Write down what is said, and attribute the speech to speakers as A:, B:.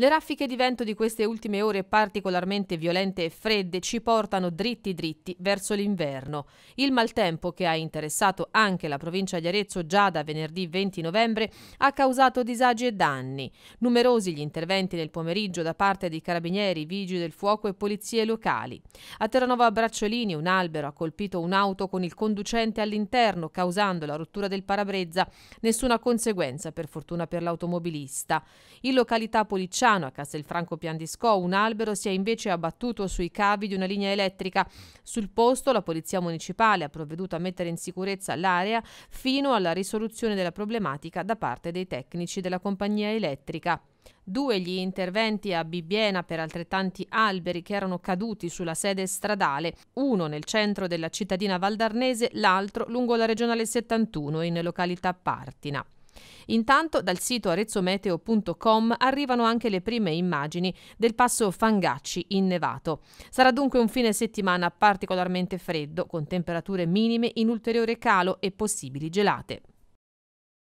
A: Le raffiche di vento di queste ultime ore particolarmente violente e fredde ci portano dritti dritti verso l'inverno. Il maltempo che ha interessato anche la provincia di Arezzo già da venerdì 20 novembre ha causato disagi e danni. Numerosi gli interventi nel pomeriggio da parte di carabinieri, vigili del fuoco e polizie locali. A Terranova Bracciolini un albero ha colpito un'auto con il conducente all'interno causando la rottura del parabrezza. Nessuna conseguenza per fortuna per l'automobilista. In località Policiano Milano, a Castelfranco Piandisco, un albero si è invece abbattuto sui cavi di una linea elettrica. Sul posto la Polizia Municipale ha provveduto a mettere in sicurezza l'area fino alla risoluzione della problematica da parte dei tecnici della compagnia elettrica. Due gli interventi a Bibbiena per altrettanti alberi che erano caduti sulla sede stradale, uno nel centro della cittadina valdarnese, l'altro lungo la regionale 71 in località Partina. Intanto dal sito arezzometeo.com arrivano anche le prime immagini del passo Fangacci innevato. Sarà dunque un fine settimana particolarmente freddo, con temperature minime in ulteriore calo e possibili gelate.